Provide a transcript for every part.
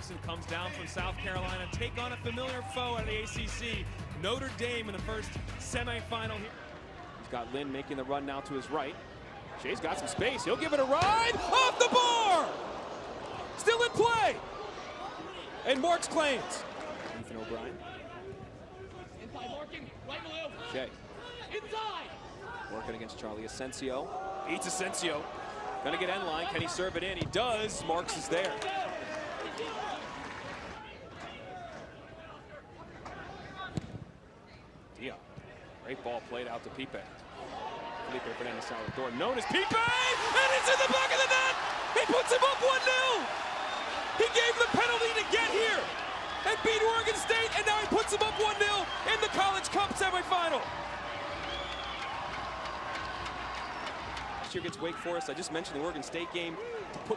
Clemson comes down from South Carolina, take on a familiar foe out of the ACC, Notre Dame in the first semifinal here. He's got Lynn making the run now to his right. Shay's got some space. He'll give it a ride. Off the bar! Still in play. And Marks claims. Ethan O'Brien. Inside right below. Shay Inside. working against Charlie Asensio. Beats Asensio. Gonna get end line. Can he serve it in? He does. Marks is there. Great ball played out to Pipe. Felipe Fernandez Salvador, known as Pipe, and it's in the back of the net. He puts him up 1-0. He gave the penalty to get here and beat Oregon State, and now he puts him up 1-0 in the College Cup semifinal. Last year against Wake Forest, I just mentioned the Oregon State game.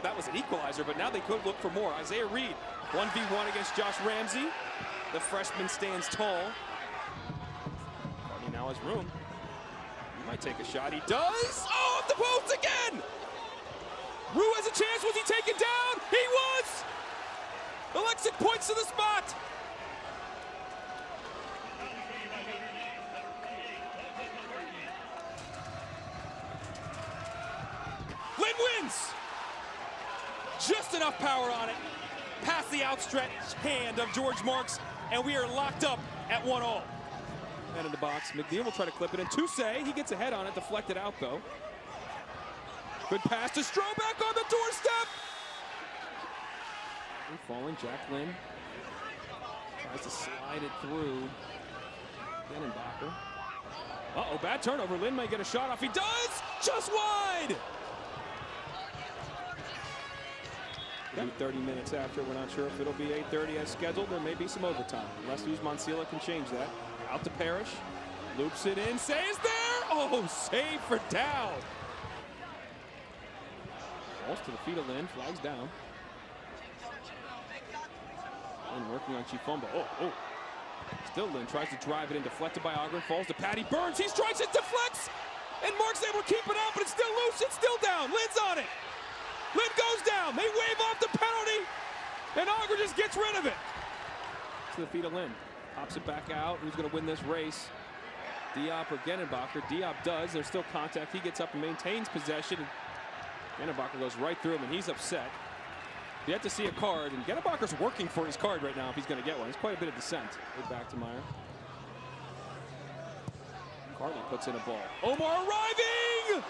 That was an equalizer, but now they could look for more. Isaiah Reid, 1v1 against Josh Ramsey. The freshman stands tall. Now has room. He might take a shot. He does. Oh, the post again. Rue has a chance. Was he taken down? He was. Alexic points to the spot. Lynn wins. Just enough power on it. Past the outstretched hand of George Marks, and we are locked up at one all. In the box, McNeil will try to clip it in. Toussaint, he gets ahead on it, deflected out though. Good pass to Strobeck on the doorstep. And falling, Jack Lynn tries to slide it through. Denenbacher. Uh-oh, bad turnover. Lynn may get a shot off. He does! Just wide! Do 30 minutes after. We're not sure if it'll be 8.30 as scheduled. There may be some overtime. Unless Luz Monsila can change that. Out to Parrish. Loops it in. Says there! Oh, save for Dowd. Falls to the feet of Lynn. Flags down. Lynn working on Chifumba. Oh, oh. Still Lynn tries to drive it in. Deflected by Ogren. Falls to Paddy Burns. He strikes it. Deflects. And Mark's able to keep it out, but it's still loose. It's still down. Lynn's on it. Lynn goes down. They wave off the penalty, and Auger just gets rid of it. To the feet of Lynn. Pops it back out. Who's going to win this race? Diop or Genenbacher. Diop does. There's still contact. He gets up and maintains possession. Genenbacher goes right through him, and he's upset. Yet to see a card, and Genenbacher's working for his card right now if he's going to get one. It's quite a bit of dissent. Way back to Meyer. Carly puts in a ball. Omar arriving!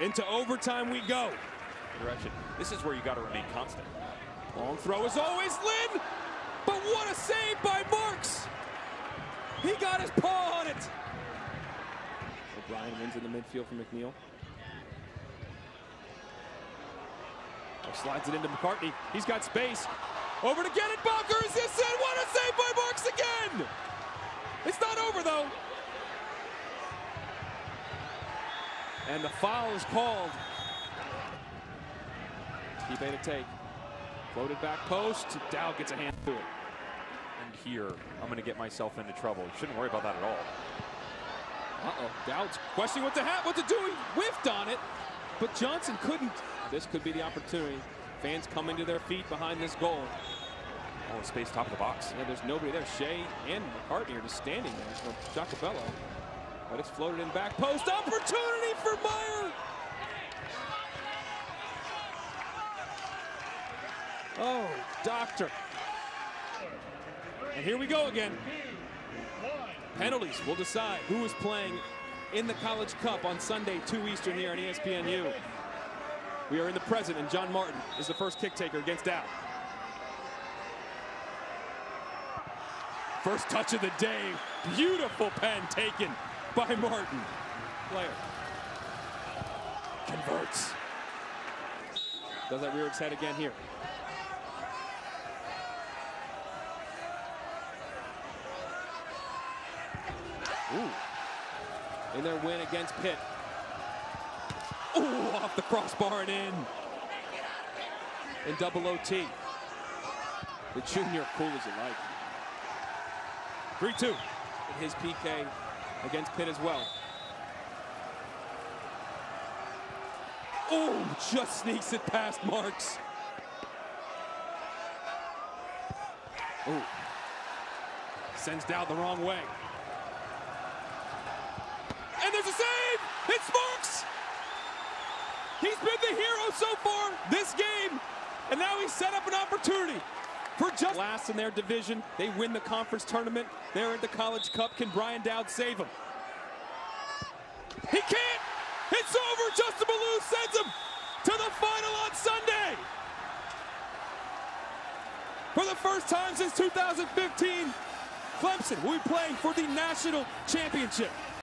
Into overtime we go. Direction. This is where you got to remain constant. Long throw is always, Lynn! But what a save by Marks! He got his paw on it! O'Brien wins in the midfield for McNeil. Oh, slides it into McCartney. He's got space. Over to Genenbacher. Is this it? What a save by Marks again! It's not over though. And the foul is called. He made a take. Floated back post. Dowd gets a hand to it. And here, I'm going to get myself into trouble. Shouldn't worry about that at all. Uh-oh. Dowd's questioning what to have, what to do. He whiffed on it, but Johnson couldn't. This could be the opportunity. Fans coming to their feet behind this goal. Oh, space top of the box. Yeah, there's nobody there. Shea and McCartney are just standing there for Jacobello. But it's floated in back post. Opportunity for Meyer. Oh, doctor. And here we go again. Penalties will decide who is playing in the College Cup on Sunday, 2 Eastern here on ESPNU. We are in the present, and John Martin is the first kick taker against Dowd. First touch of the day. Beautiful pen taken by Martin. Player. Converts. Does that rear its head again here. Ooh. In their win against Pitt. Ooh, off the crossbar and in. In double OT. The junior cool as you like. 3-2 in his PK against Pitt as well. Oh, just sneaks it past Marks. Oh. Sends down the wrong way. And there's a save! It's Marks! He's been the hero so far this game, and now he's set up an opportunity for just last in their division. They win the conference tournament. They're in the College Cup. Can Bryan Dowd save them? He can't! It's over! Justin Malou sends him to the final on Sunday! For the first time since 2015, Clemson will be playing for the national championship.